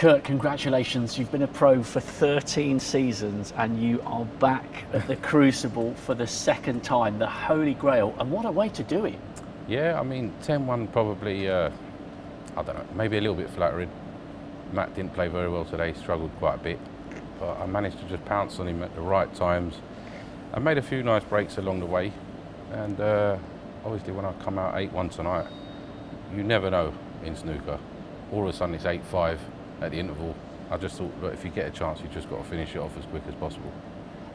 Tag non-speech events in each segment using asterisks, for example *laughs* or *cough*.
Kurt, congratulations. You've been a pro for 13 seasons and you are back at the Crucible for the second time, the Holy Grail. And what a way to do it. Yeah, I mean, 10 1 probably, uh, I don't know, maybe a little bit flattering. Matt didn't play very well today, struggled quite a bit. But I managed to just pounce on him at the right times. I made a few nice breaks along the way. And uh, obviously, when I come out 8 1 tonight, you never know in snooker. All of a sudden, it's 8 5 at the interval. I just thought, look, if you get a chance, you just got to finish it off as quick as possible.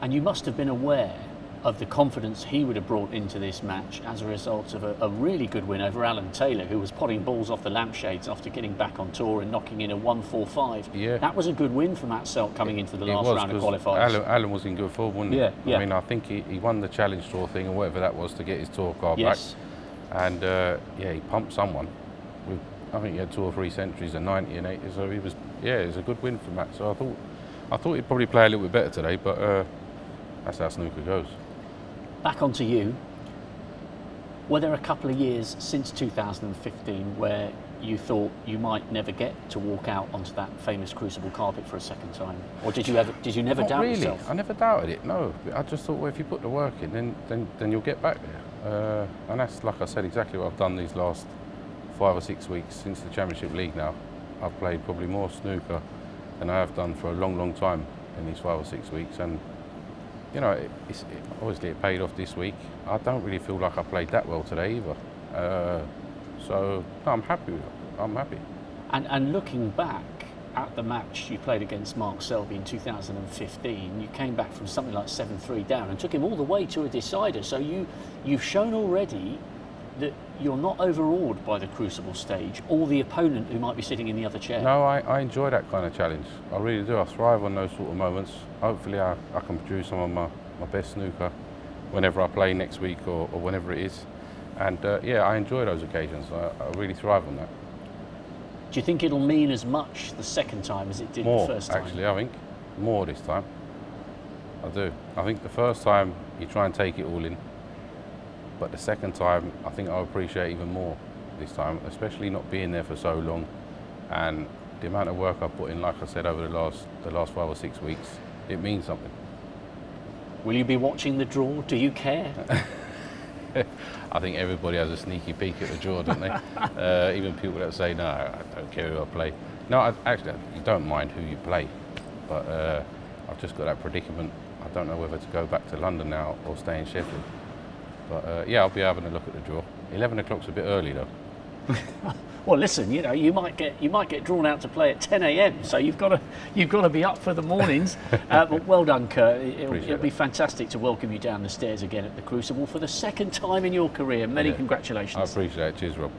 And you must have been aware of the confidence he would have brought into this match as a result of a, a, really good win over Allan Taylor, who was potting balls off the lampshades after getting back on tour and knocking in a 1-4-5. Yeah. That was a good win for Matt Selt coming it, into the last round of qualifiers. Allan, Allan, was in good form, wasn't yeah, he? Yeah. I mean, I think he, he won the challenge tour thing or whatever that was to get his tour card yes. back. And uh, yeah, he pumped someone with I think he had two or three centuries, a 90 and 80. So he was, yeah, it was a good win for Matt. So I thought, I thought he'd probably play a little bit better today, but uh, that's how snooker goes. Back onto you. Were there a couple of years since 2015 where you thought you might never get to walk out onto that famous crucible carpet for a second time, or did you ever? Did you never Not doubt really. yourself? I never doubted it. No, I just thought, well, if you put the work in, then then, then you'll get back there. Uh, and that's like I said, exactly what I've done these last five or six weeks since the Championship League now. I've played probably more snooker than I have done for a long, long time in these five or six weeks. And, you know, it, it, obviously it paid off this week. I don't really feel like I played that well today either. Uh, so, no, I'm happy. I'm happy. And, and looking back at the match you played against Mark Selby in 2015, you came back from something like 7-3 down and took him all the way to a decider. So you, you've shown already that you're not overawed by the crucible stage or the opponent who might be sitting in the other chair? No, I, I enjoy that kind of challenge. I really do. I thrive on those sort of moments. Hopefully I, I can produce some of my, my best snooker whenever I play next week or, or whenever it is. And uh, yeah, I enjoy those occasions. I, I, really thrive on that. Do you think it'll mean as much the second time as it did More, the first time? actually, I think. More this time. I do. I think the first time you try and take it all in. But the second time, I think I'll appreciate even more this time, especially not being there for so long. And the amount of work I've put in, like I said, over the last, the last five or six weeks, it means something. Will you be watching the draw? Do you care? *laughs* *laughs* I think everybody has a sneaky peek at the draw, don't they? *laughs* uh, even people that say, no, I don't care who I play. No, I, actually, you don't mind who you play. But uh, I've just got that predicament. I don't know whether to go back to London now or stay in Sheffield. But uh, yeah, I'll be having a look at the draw. 11 o'clock's a bit early though. *laughs* well, listen, you know, you might get you might get drawn out to play at 10 a.m. So you've got to you've got to be up for the mornings. *laughs* uh, but well done, Kurt. It'll, it'll be fantastic to welcome you down the stairs again at the Crucible for the second time in your career. Many yeah. congratulations. I appreciate it. Cheers, Rob.